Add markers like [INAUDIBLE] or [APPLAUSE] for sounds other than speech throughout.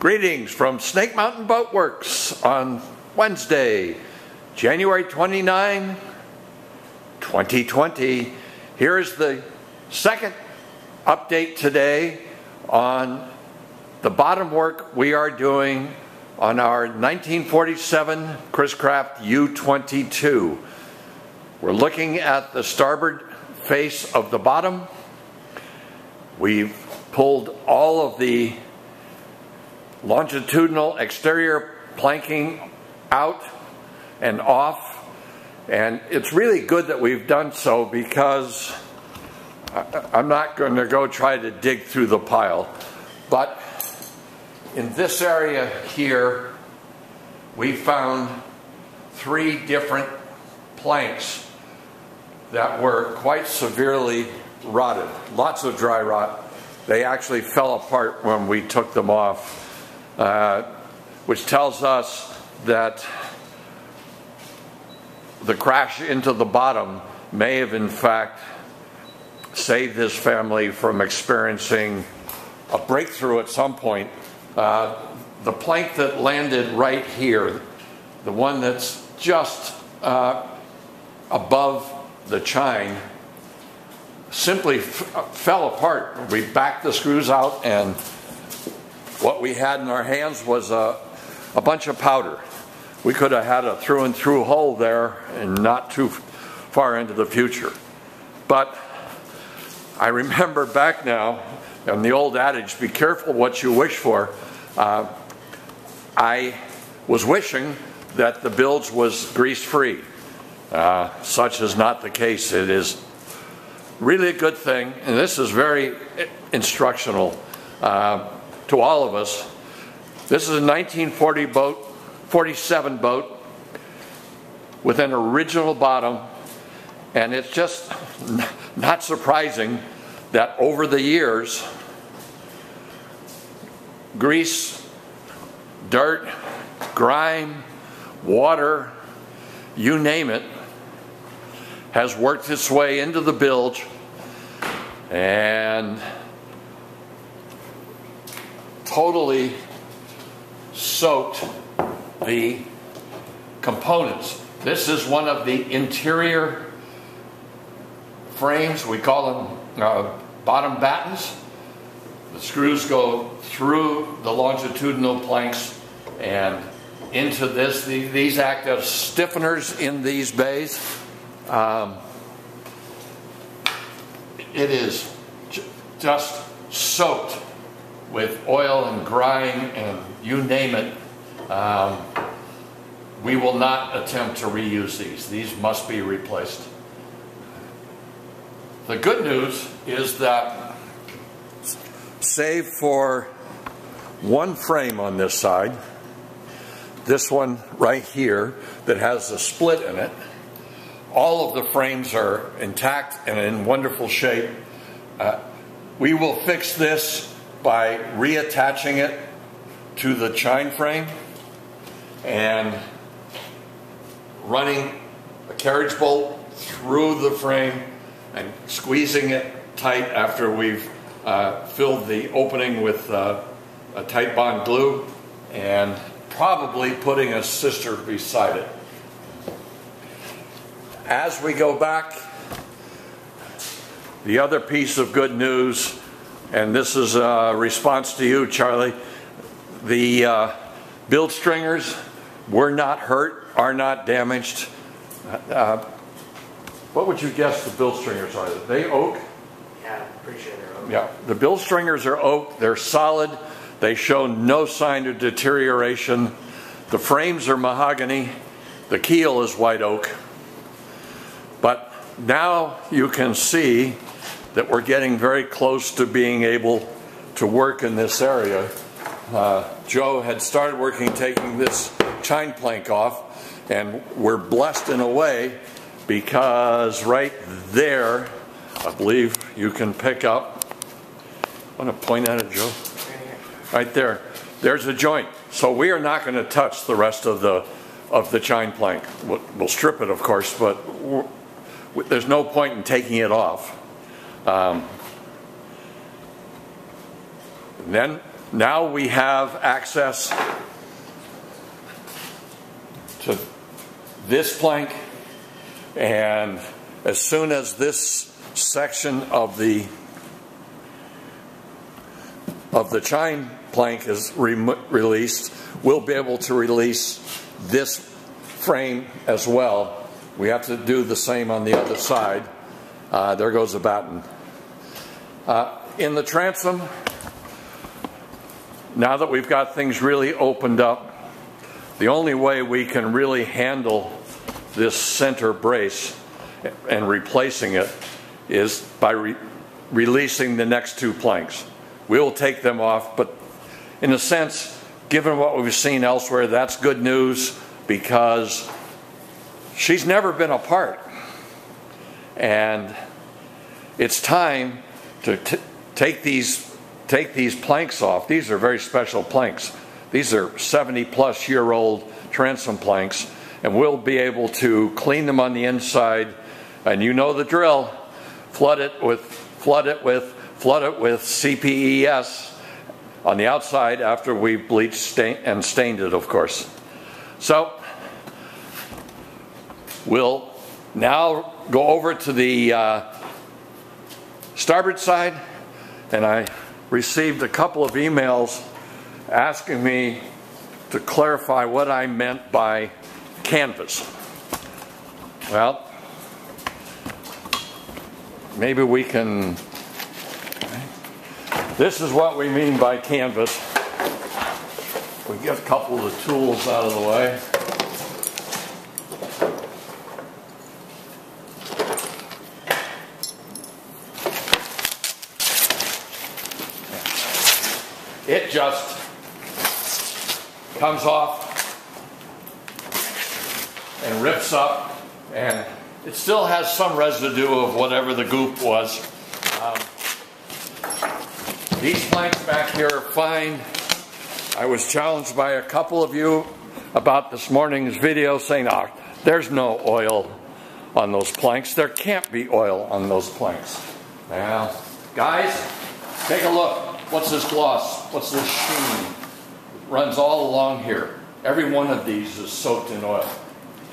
Greetings from Snake Mountain Boat Works on Wednesday, January 29, 2020. Here is the second update today on the bottom work we are doing on our 1947 Chris Craft U-22. We're looking at the starboard face of the bottom. We've pulled all of the longitudinal exterior planking out and off. And it's really good that we've done so because I'm not going to go try to dig through the pile. But in this area here, we found three different planks that were quite severely rotted. Lots of dry rot. They actually fell apart when we took them off. Uh, which tells us that the crash into the bottom may have in fact saved this family from experiencing a breakthrough at some point. Uh, the plank that landed right here, the one that's just uh, above the chine, simply fell apart. We backed the screws out and what we had in our hands was a, a bunch of powder. We could have had a through and through hole there and not too far into the future. But I remember back now, and the old adage, be careful what you wish for. Uh, I was wishing that the bilge was grease free. Uh, such is not the case. It is really a good thing, and this is very instructional. Uh, to all of us. This is a 1940 boat, 47 boat with an original bottom, and it's just [LAUGHS] not surprising that over the years, grease, dirt, grime, water, you name it, has worked its way into the bilge and totally soaked the components. This is one of the interior frames. We call them uh, bottom battens. The screws go through the longitudinal planks and into this. These act as stiffeners in these bays. Um, it is just soaked with oil and grime and you name it, um, we will not attempt to reuse these. These must be replaced. The good news is that save for one frame on this side, this one right here that has a split in it, all of the frames are intact and in wonderful shape. Uh, we will fix this by reattaching it to the chine frame and running a carriage bolt through the frame and squeezing it tight after we've uh, filled the opening with uh, a bond glue and probably putting a sister beside it. As we go back, the other piece of good news and this is a response to you, Charlie. The uh, bilge stringers were not hurt, are not damaged. Uh, what would you guess the bilge stringers are? Are they oak? Yeah, pretty sure they're oak. Yeah, the bilge stringers are oak. They're solid. They show no sign of deterioration. The frames are mahogany. The keel is white oak. But now you can see that we're getting very close to being able to work in this area. Uh, Joe had started working taking this chine plank off, and we're blessed in a way because right there, I believe you can pick up. I want to point at it, Joe? Right there. There's a joint. So we are not going to touch the rest of the of the chine plank. We'll, we'll strip it, of course, but there's no point in taking it off. Um, then now we have access to this plank and as soon as this section of the of the chine plank is re released, we'll be able to release this frame as well. We have to do the same on the other side. Uh, there goes the batten. Uh, in the transom, now that we've got things really opened up, the only way we can really handle this center brace and replacing it is by re releasing the next two planks. We'll take them off, but in a sense, given what we've seen elsewhere, that's good news because she's never been apart. And it's time to take these take these planks off. These are very special planks. These are 70 plus year old transom planks, and we'll be able to clean them on the inside. And you know the drill: flood it with flood it with flood it with CPES on the outside after we've bleached stain, and stained it, of course. So we'll now go over to the uh, starboard side, and I received a couple of emails asking me to clarify what I meant by canvas. Well, maybe we can this is what we mean by canvas. We get a couple of the tools out of the way. It just comes off and rips up and it still has some residue of whatever the goop was. Um, these planks back here are fine. I was challenged by a couple of you about this morning's video saying, oh, there's no oil on those planks. There can't be oil on those planks. Well, guys, take a look. What's this gloss? What's this sheen? It runs all along here. Every one of these is soaked in oil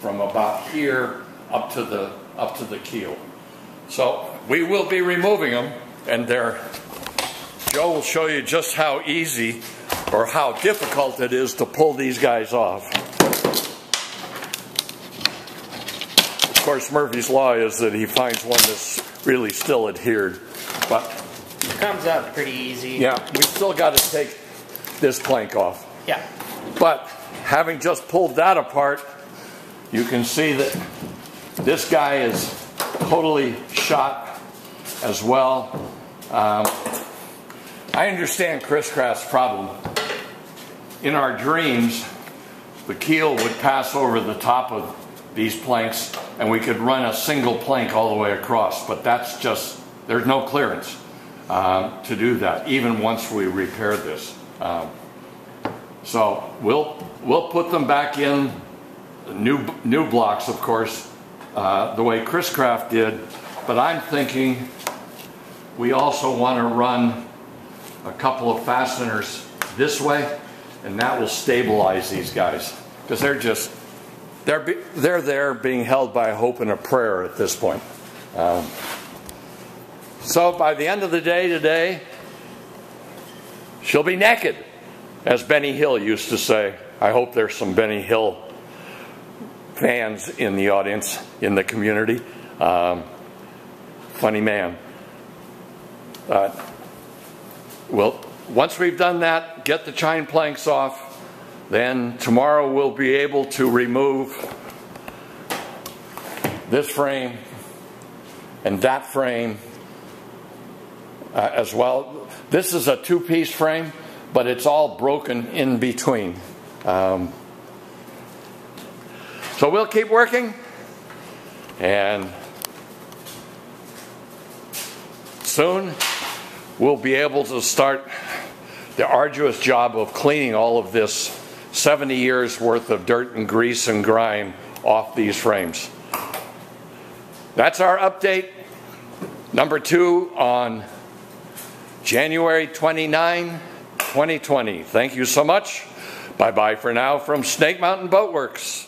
from about here up to the up to the keel. So we will be removing them and they're Joe will show you just how easy or how difficult it is to pull these guys off. Of course, Murphy's Law is that he finds one that's really still adhered. But comes out pretty easy. Yeah, we still got to take this plank off. Yeah. But having just pulled that apart, you can see that this guy is totally shot as well. Um, I understand Chris-Craft's problem. In our dreams, the keel would pass over the top of these planks and we could run a single plank all the way across, but that's just, there's no clearance um, to do that, even once we repair this. Um, so we'll, we'll put them back in new, new blocks, of course, uh, the way Chris-Craft did, but I'm thinking we also want to run a couple of fasteners this way, and that will stabilize these guys because they're just they're be, they're there being held by hope and a prayer at this point. Um, so by the end of the day today, she'll be naked, as Benny Hill used to say. I hope there's some Benny Hill fans in the audience, in the community. Um, funny man. Uh, well, once we've done that, get the chine planks off, then tomorrow we'll be able to remove this frame and that frame uh, as well. This is a two-piece frame, but it's all broken in between. Um, so we'll keep working and soon we'll be able to start the arduous job of cleaning all of this 70 years worth of dirt and grease and grime off these frames. That's our update. Number two on January 29, 2020. Thank you so much. Bye-bye for now from Snake Mountain Boat Works.